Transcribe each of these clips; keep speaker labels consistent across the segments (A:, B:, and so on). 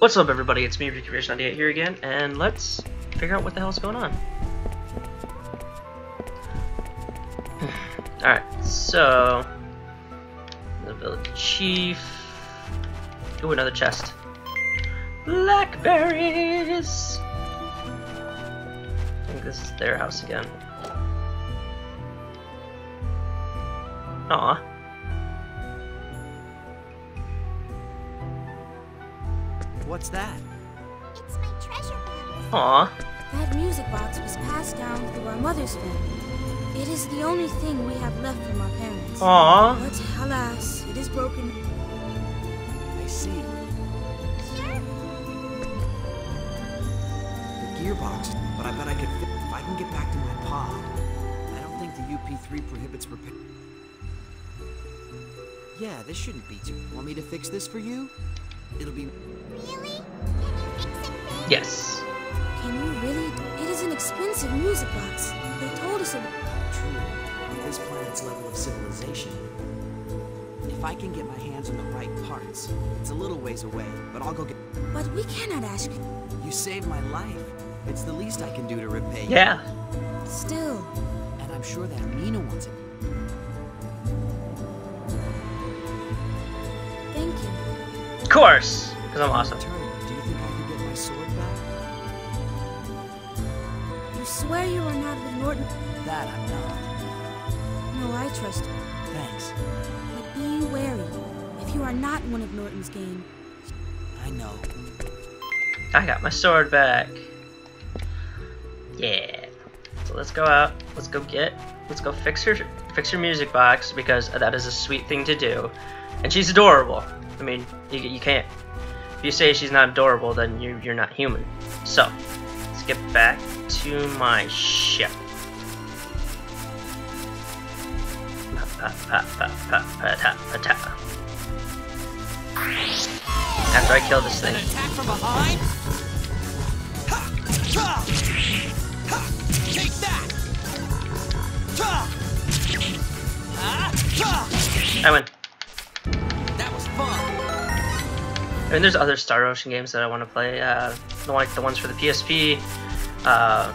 A: What's up everybody, it's me, RickyRich98 here again, and let's figure out what the hell's going on. Alright, so... The village chief... Ooh, another chest. Blackberries! I think this is their house again. Aw.
B: What's that?
C: It's my treasure box.
A: Aw.
D: That music box was passed down through our mother's family. It is the only thing we have left from our parents.
A: Aw.
D: But alas, it is broken.
B: I see.
C: Sure.
B: The gearbox, but I bet I could fit if I can get back to my pod. I don't think the UP3 prohibits repair. Yeah, this shouldn't be too. Want me to fix this for you? It'll be.
C: Really? Can you fix it for me?
A: Yes.
D: Can you really? It is an expensive music box. They told us about.
B: true with this planet's level of civilization. If I can get my hands on the right parts, it's a little ways away, but I'll go get.
D: But we cannot ask.
B: You saved my life. It's the least I can do to repay you.
A: Yeah.
D: Still,
B: And I'm sure that Amina wants it.
A: Course! Because I'm awesome.
B: Turn, do you think I could get my sword back?
D: You swear you are not with Norton?
B: That I'm not.
D: No, I trust you.
B: Thanks.
D: But be wary. If you are not one of Norton's gang,
B: I know.
A: I got my sword back. Yeah. So let's go out. Let's go get. Let's go fix her. Fix her music box because that is a sweet thing to do, and she's adorable. I mean, you, you can't. If you say she's not adorable, then you you're not human. So let's get back to my ship. After I kill this thing.
E: attack from behind? Take that! Ha!
A: I win.
E: Fun.
A: And there's other Star Ocean games that I want to play. Uh, like the ones for the PSP. Uh,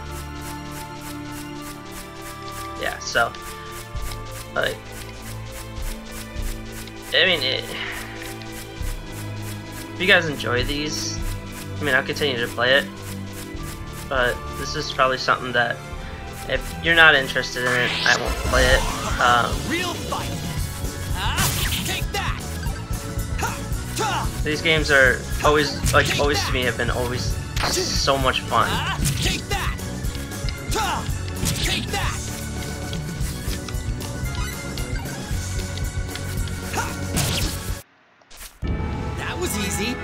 A: yeah, so like, I mean, it, if you guys enjoy these, I mean, I'll continue to play it. But this is probably something that if you're not interested in it, I won't play it. Um. These games are always, like, always to me have been always so much fun.
E: Take that! Take that! Ha! That was easy.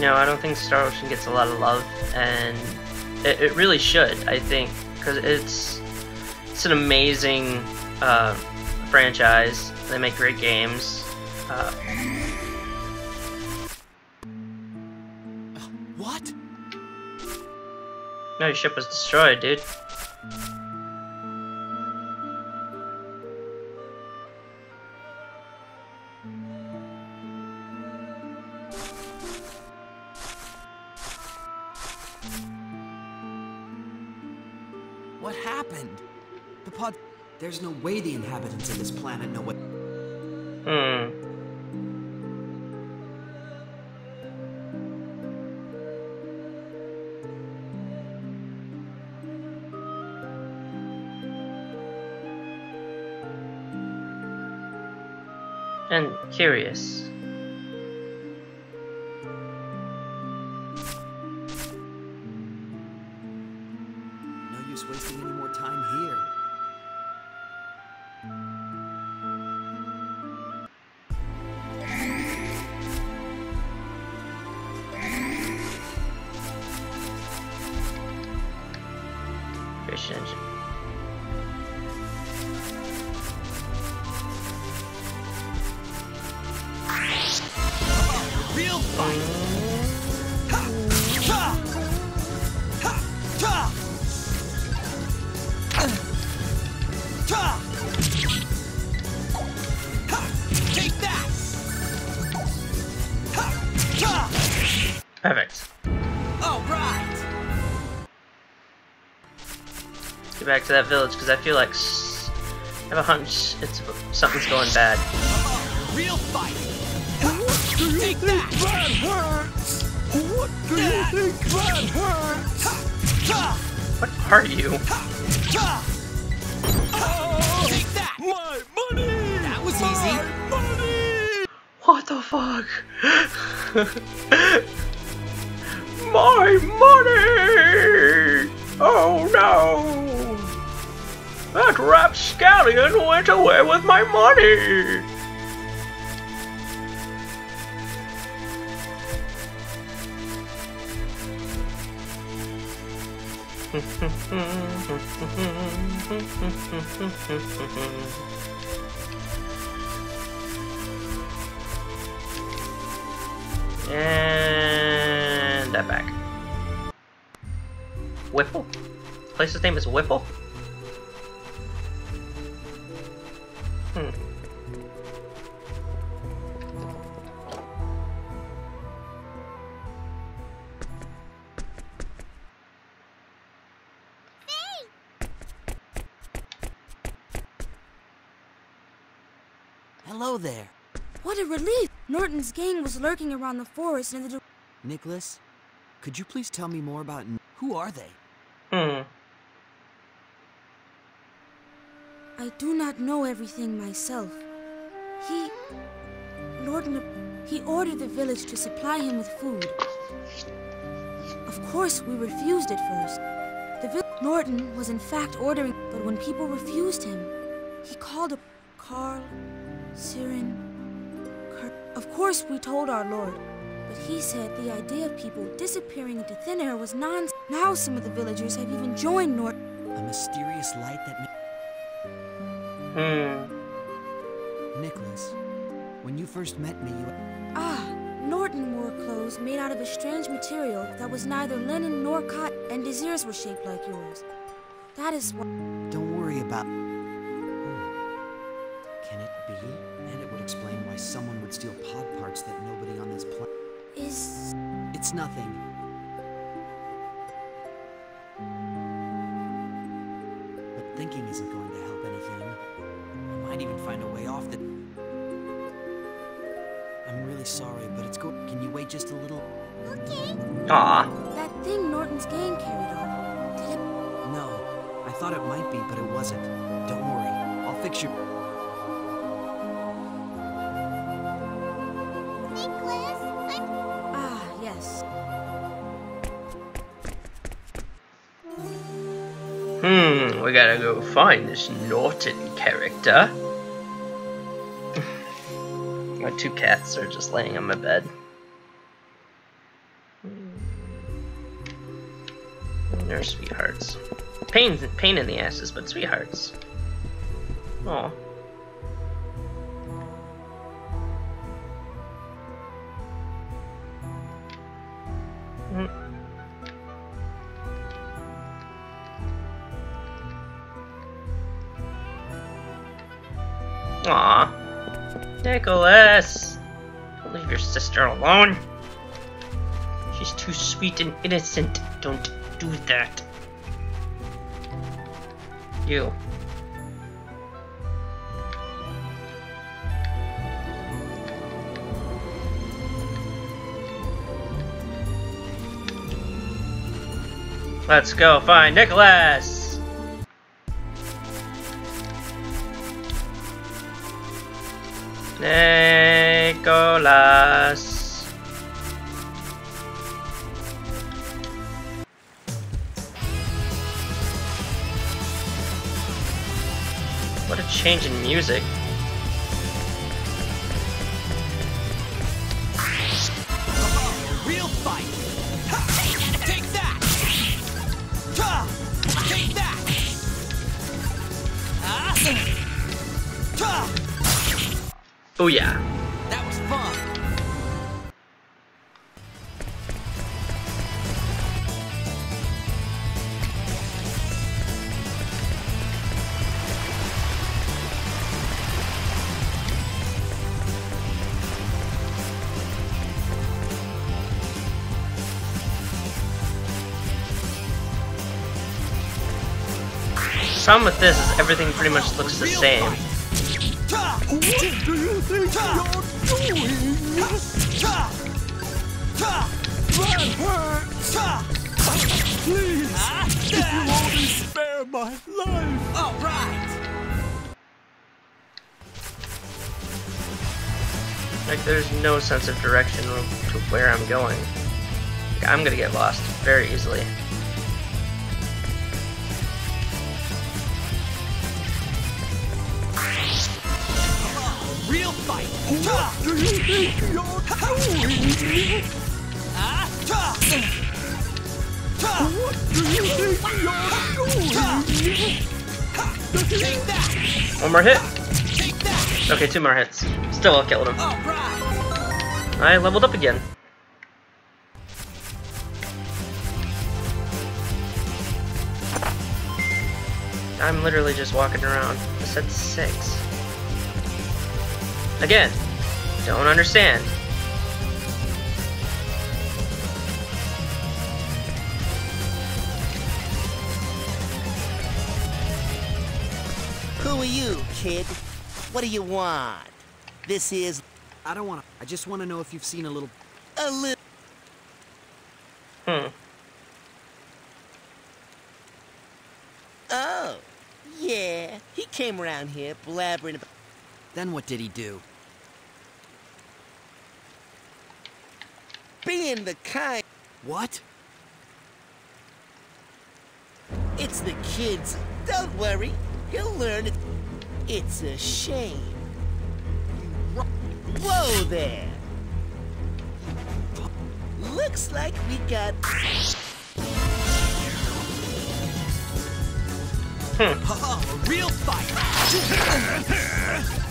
A: Know, I don't think Star Ocean gets a lot of love, and it, it really should. I think because it's it's an amazing uh, franchise. They make great games. Uh,
B: What?
A: no, your ship was destroyed, dude.
B: There's no way the inhabitants of this planet know what.
A: Hmm. And curious. Creation back to that village because I feel like I have a hunch it's something's going bad.
E: Real fight. Take that.
F: That hurts! What do you think that hurts?
A: What are you?
E: Oh, take that.
F: My money!
E: That was easy.
F: Money!
A: What the fuck? My money! Oh no! That rapscallion went away with my money! And that back. Whipple? Place's name is Whipple? Hmm.
B: Hello there.
D: What a relief! Norton's gang was lurking around the forest in the. dir-
B: Nicholas, could you please tell me more about... N- Who are they?
A: Hmm.
D: I do not know everything myself. He. Norton. He ordered the village to supply him with food. Of course, we refused at first. The Norton was in fact ordering, but when people refused him, he called up Carl, Siren. Of course, we told our Lord, but he said the idea of people disappearing into thin air was nonsense. Now some of the villagers have even joined Norton.
B: A mysterious light that...
A: Hmm.
B: Nicholas, when you first met me, you...
D: Ah, Norton wore clothes made out of a strange material that was neither linen nor cotton, and his ears were shaped like yours. That is why.
B: Don't worry about... Hmm. Can it be? And it would explain why someone would steal pod parts that nobody on this planet...
D: Is.
B: It's nothing. Really sorry, but it's go... Can you wait just a little?
C: Okay.
A: Ah.
D: That thing Norton's gang carried off. Did it.
B: No. I thought it might be, but it wasn't. Don't worry. I'll fix your...
C: Nicholas, I'm
D: Ah, yes.
A: Hmm, we gotta go find this Norton character. Two cats are just laying on my bed. They're sweethearts. Pain, pain in the asses, but sweethearts. Aw. Alone. She's too sweet and innocent. Don't do that. You. Let's go find Nicholas! Nicholas. Change in music.
E: Real fight. Take that. Take that. Ah.
A: Booyah.
E: That was fun.
A: Problem with this is everything pretty much looks the same.
F: What do you think you're doing? That hurts! Please, if you only spare my life.
B: All right.
A: Like, there's no sense of direction to where I'm going. I'm gonna get lost very easily. One more hit. Okay, two more hits. Still, I killed him. I leveled up again. I'm literally just walking around. I said six. Again, don't understand.
G: Who are you, kid? What do you want? This is
B: I don't want to. I just want to know if you've seen a little.
G: a little.
A: Hmm.
G: Oh, yeah. He came around here blabbering about.
B: Then what did he do?
G: Being the kind.
B: What?
G: It's the kids. Don't worry. He'll learn it. It's a shame. Whoa there. Looks like we got. Hmm.
B: Oh, a real fight.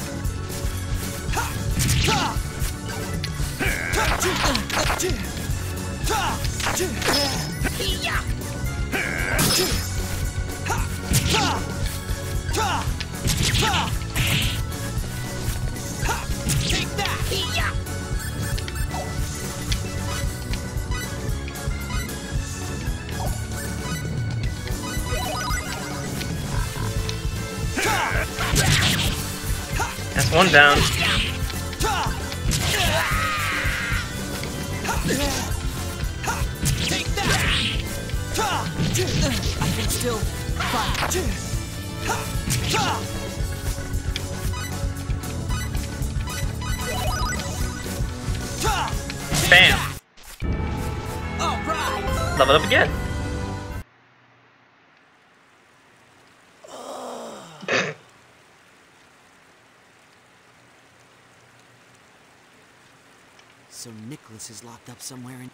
A: One down. Up again.
B: So Nicholas is locked up somewhere in.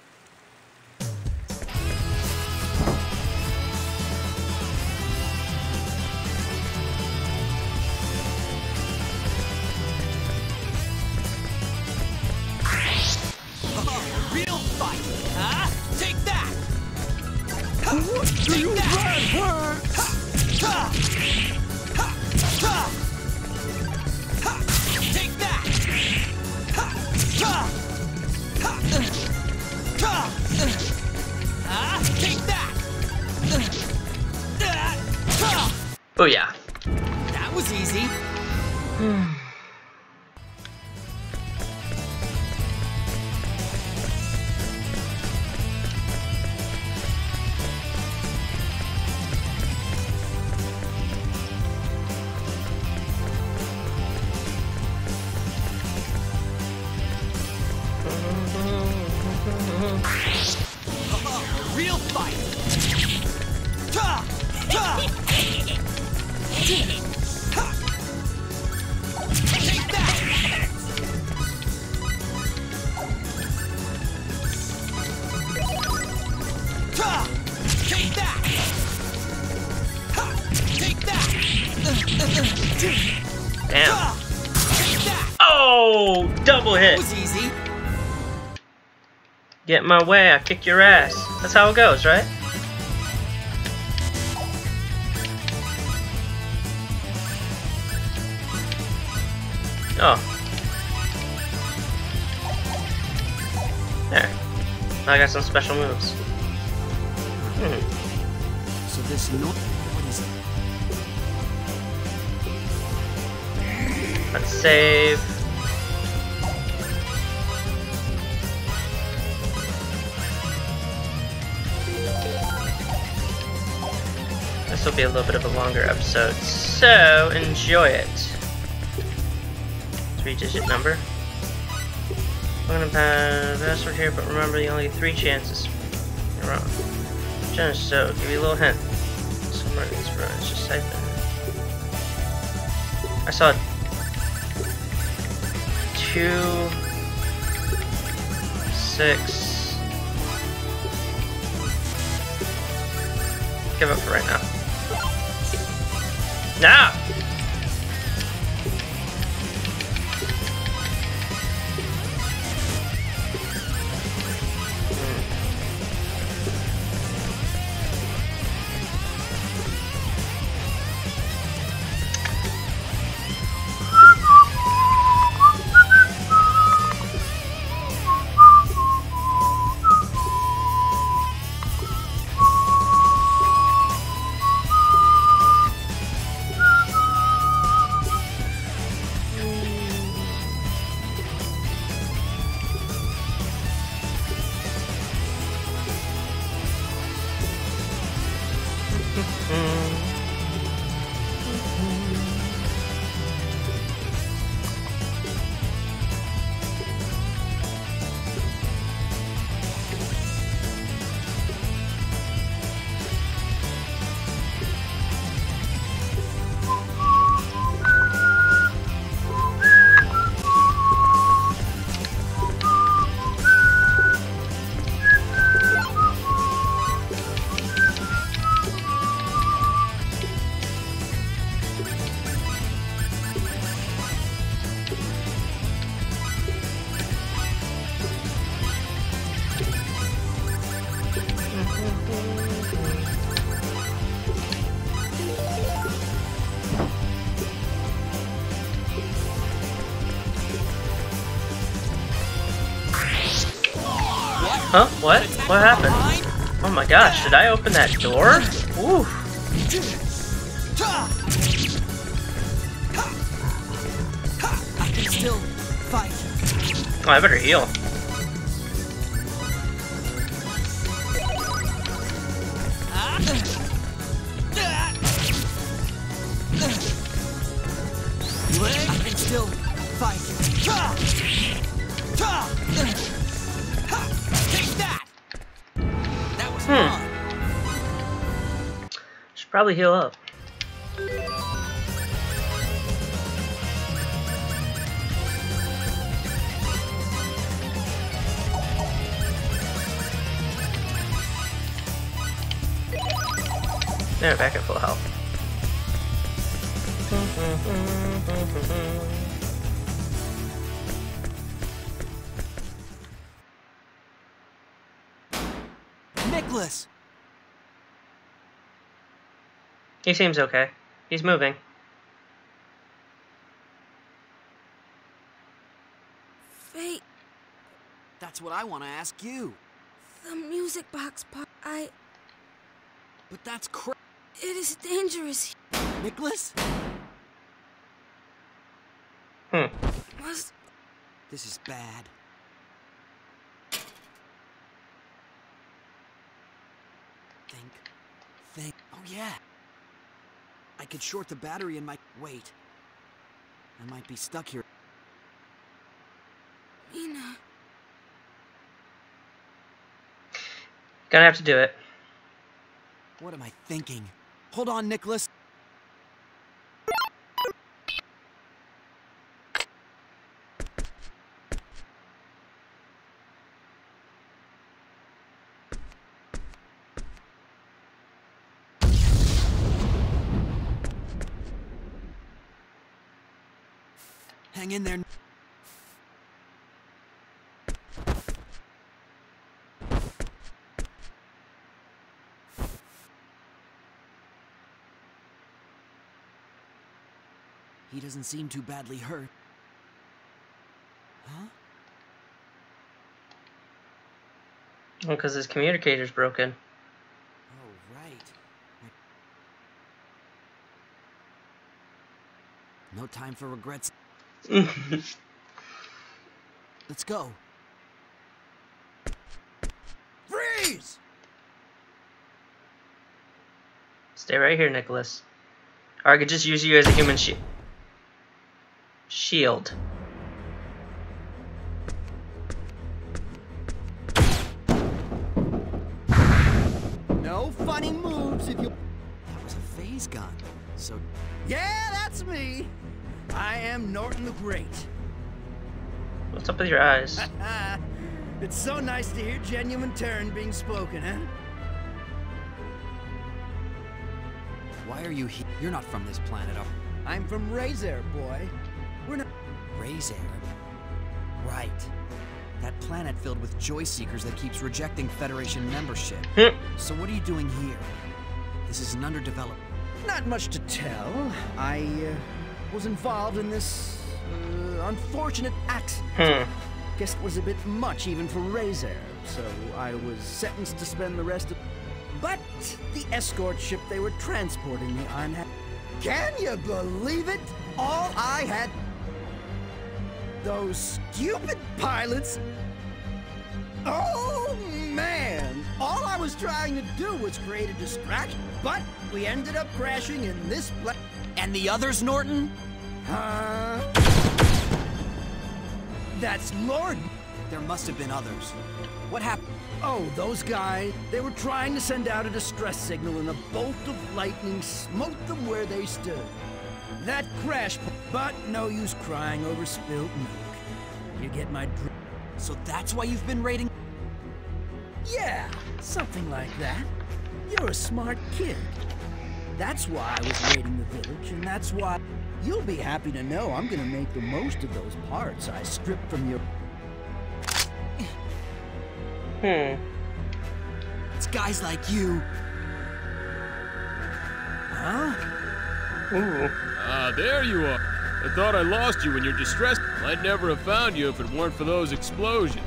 A: my way, I kick your ass. That's how it goes, right? Oh. There. I got some special moves. Hmm.
B: So this not what is it?
A: Let's save. This will be a little bit of a longer episode, so enjoy it. Three digit number. I'm gonna pass password here, but remember you only three chances. You're wrong. Just so, give you a little hint. Somewhere in just. I saw two, six. Give up for right now. Now! Did I open that door? Ooh.
B: I can still fight.
A: Oh, I better heal.
B: I can still fight.
A: Should probably heal up. There, back at full health.
B: Nicholas!
A: He seems okay. He's moving.
D: Fayt,
B: That's what I want to ask you.
D: the music box part. I.
B: But that's cra-
D: It is dangerous.
B: Nicholas?
A: Hmm.
D: Must.
B: This is bad. Think. Think. Oh, yeah. I could short the battery in my. Wait. I might be stuck here.
D: Mina.
A: Gonna have to do it.
B: What am I thinking? Hold on, Nicholas. Hang in there. He doesn't seem too badly hurt. Huh?
A: Because his communicator's broken.
B: Oh, right. No time for regrets. Let's go.
E: Freeze!
A: Stay right here, Nicholas. Or I could just use you as a human shi shield.
E: Norton the Great.
A: What's up with your eyes?
E: it's so nice to hear genuine Terran being spoken, huh?
B: why are you here? You're not from this planet, are
E: I'm from Razer, boy. We're not.
B: Razer. Right. That planet filled with joy seekers that keeps rejecting Federation membership.
A: Hmm.
B: so what are you doing here? This is an underdeveloped.
E: Not much to tell. I uh, was involved in this uh, unfortunate accident.
A: Hmm.
E: Guess it was a bit much even for Razer, so I was sentenced to spend the rest of. But the escort ship they were transporting me on had. Can you believe it? All I had. Those stupid pilots. Oh man! All I was trying to do was create a distraction, but we ended up crashing in this
B: And the others, Norton?
E: Huh? That's Lord.
B: There must have been others. What happened?
E: Oh, those guys. They were trying to send out a distress signal, and a bolt of lightning smote them where they stood. That crash, but no use crying over spilt milk. You get my dr-
B: So that's why you've been raiding?
E: Yeah, something like that. You're a smart kid. That's why I was raiding the village, and that's why you'll be happy to know I'm gonna make the most of those parts I stripped from your.
A: Hmm.
B: It's guys like you.
E: Huh?
A: Ooh.
H: Ah, there you are. I thought I lost you when you're distressed. I'd never have found you if it weren't for those explosions.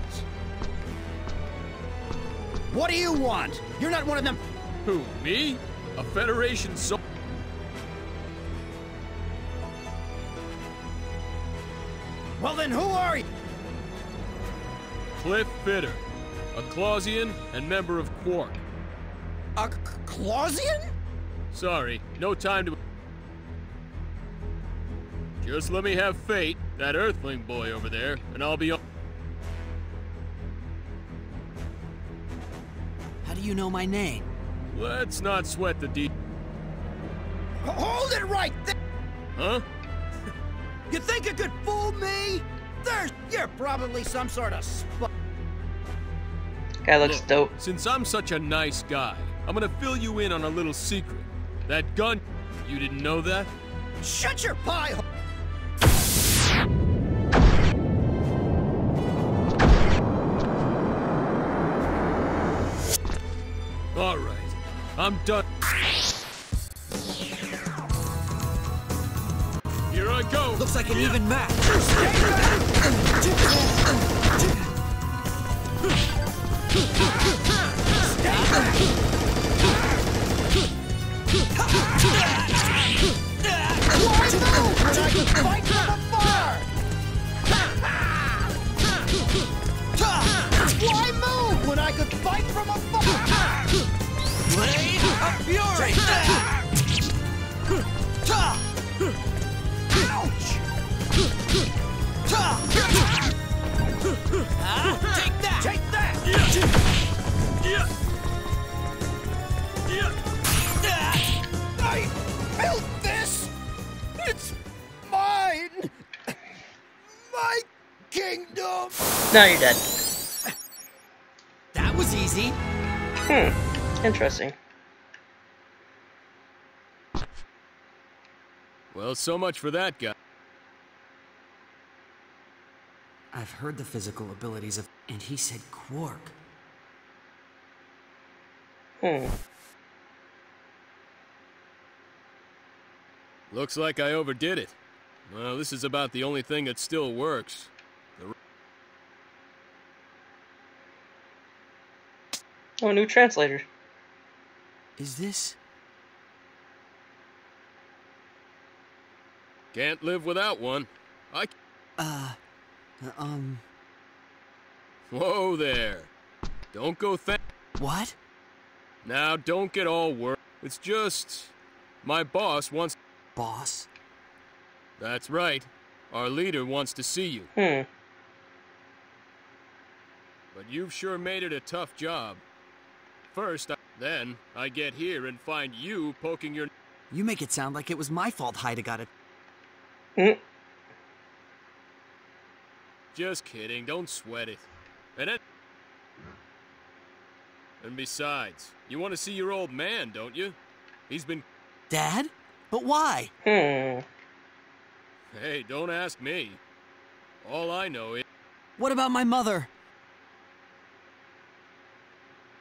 E: What do you want? You're not one of them.
H: Who, me? A Federation sol-
E: Well, then who are you?
H: Cliff Fittir, a Klausian and member of Quark.
E: A Klausian?
H: Sorry, no time to. Just let me have Fayt, that Earthling boy over there, and I'll be on.
B: How do you know my name?
H: Let's not sweat the de.
E: Hold it right there.
H: Huh?
E: You think you could fool me? There's, you're probably some sort of spy.
A: Guy looks
H: Look,
A: dope.
H: Since I'm such a nice guy, I'm gonna fill you in on a little secret. That gun. You didn't know that?
E: Shut your pie hole.
H: I'm done. Here I go!
B: Looks like an even match.
E: Fight from afar!
A: Now you're dead.
B: That was easy.
A: Hmm. Interesting.
H: Well, so much for that guy.
B: I've heard the physical abilities of. And he said Quark.
A: Hmm.
H: Looks like I overdid it. Well, this is about the only thing that still works.
A: Oh, new translator.
B: Is this.
H: Can't live without one. I.
B: Uh, um,
H: Whoa there. Don't go th-
B: what?
H: Now, don't get all worried. It's just. My boss wants.
B: Boss?
H: That's right. Our leader wants to see you.
A: Hmm.
H: But you've sure made it a tough job. First, I, then I get here and find you poking your.
B: You make it sound like it was my fault Hyda got it.
A: Hmm.
H: Just kidding. Don't sweat it. And it. And besides, you want to see your old man, don't you? He's been.
B: Dad? But why?
A: Hmm.
H: Hey, don't ask me. All I know is.
B: What about my mother?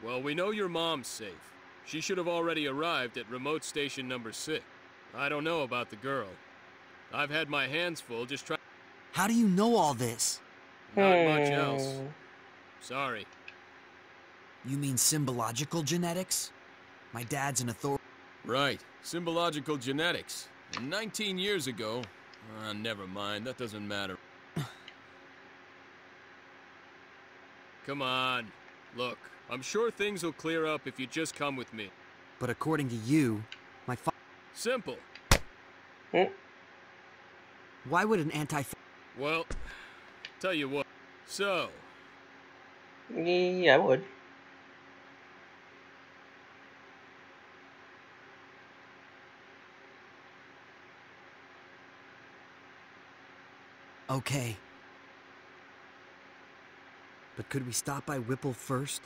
H: Well, we know your mom's safe. She should have already arrived at remote station number six. I don't know about the girl. I've had my hands full just trying.
B: How do you know all this?
H: Not much else.
A: Hmm.
H: Sorry.
B: You mean symbological genetics? My dad's an authority.
H: Right. Symbological genetics. 19 years ago. Ah, never mind. That doesn't matter. Come on. Look, I'm sure things will clear up if you just come with me.
B: But according to you, my fa-
H: Simple.
A: Hmm.
B: Why would an anti
H: Well, tell you what. So,
A: Yeah, I would.
B: Okay. But could we stop by Whipple first?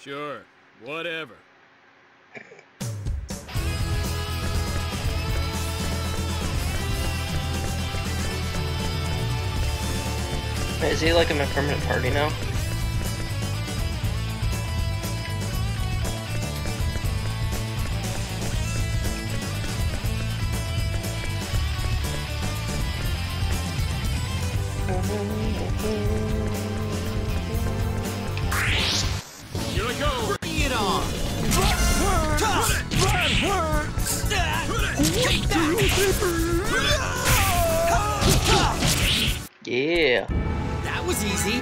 H: Sure. Whatever.
A: Wait, Is he like in my permanent party now? Yeah.
B: That was easy.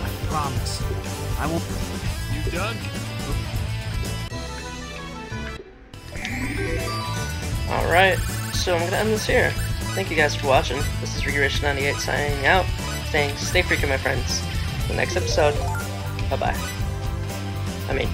B: I promise. I won't.
H: You done?
A: Alright, so I'm gonna end this here. Thank you guys for watching. This is RickyRich98 signing out. Saying stay freaking, my friends. The next episode. Bye bye. I mean,